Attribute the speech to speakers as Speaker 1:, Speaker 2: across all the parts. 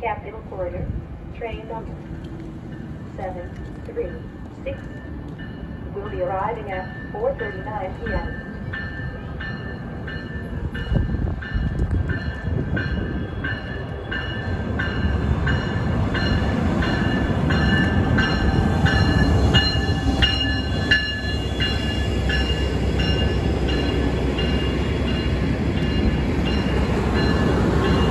Speaker 1: Capitol Corridor, train number 736 will be arriving at 4.39 p.m.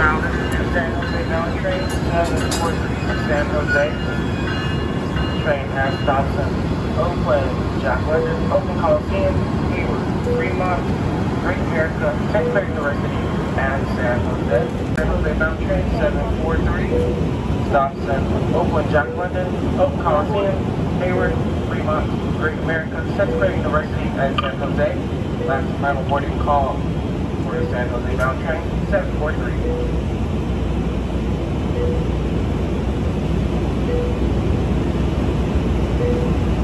Speaker 2: Now, this is your San Jose Mountain Train, 743 San Jose. Train has stops in Oakland, Jack London, Oakland Coliseum, Hayward, Fremont, Great America, Santa Clara University, and San Jose. San Jose Mountain Train, 743. Stops in Oakland, Jack London, Oakland Coliseum, Hayward, Fremont, Great America, Santa Clara University, and San Jose. Last final boarding call for the San Jose Mountain Train, 743.
Speaker 1: Train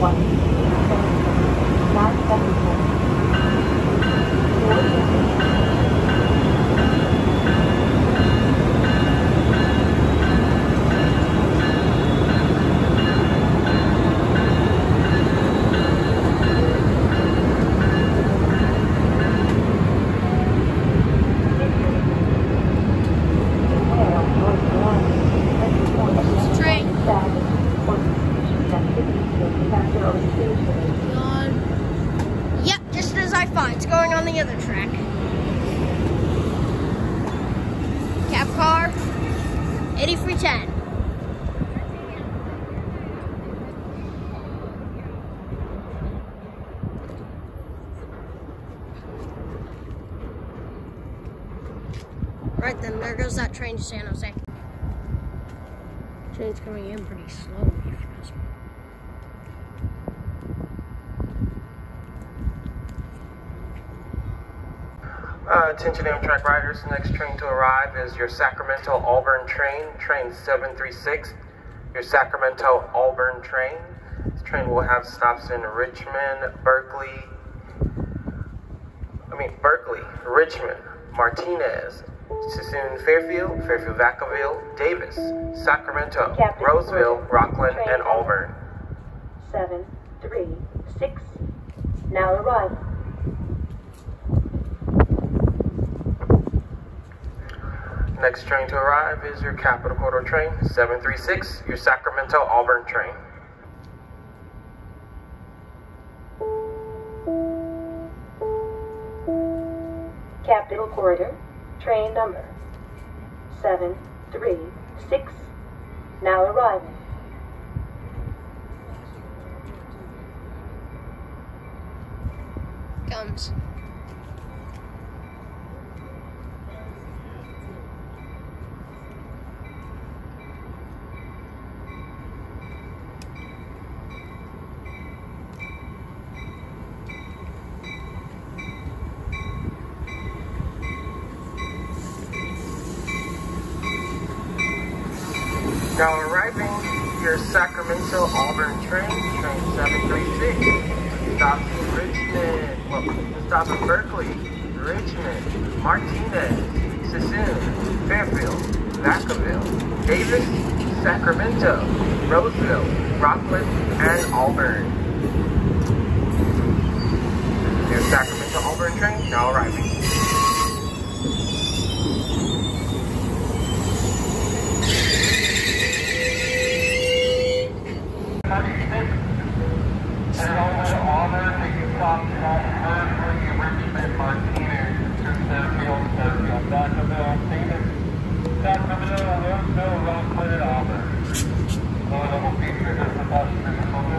Speaker 3: quanh Then, there goes that train to San Jose. Train's coming in pretty slowly, if you.
Speaker 2: Uh, attention Amtrak riders, the next train to arrive is your Sacramento Auburn train, train 736. Your Sacramento Auburn train. This train will have stops in Richmond, Berkeley, I mean Berkeley, Richmond, Martinez, Suisun, Fairfield, Fairfield, Vacaville, Davis, Sacramento,
Speaker 1: Captain
Speaker 2: Roseville,
Speaker 1: Porter, Rocklin,
Speaker 2: and Auburn.
Speaker 1: seven, three, six. Now arriving.
Speaker 2: Next train to arrive is your Capitol Corridor train, 736, your Sacramento Auburn train.
Speaker 1: Capital Corridor, train number seven, three, six. Now arriving.
Speaker 3: Comes.
Speaker 2: Now arriving your Sacramento Auburn train, train 736. Stops in Richmond, well, stop in Berkeley, Richmond, Martinez, Suisun, Fairfield, Vacaville, Davis, Sacramento, Roseville, Rocklin, and Auburn. Your Sacramento Auburn train now arriving.
Speaker 3: Neue Mobilmittel verpassen,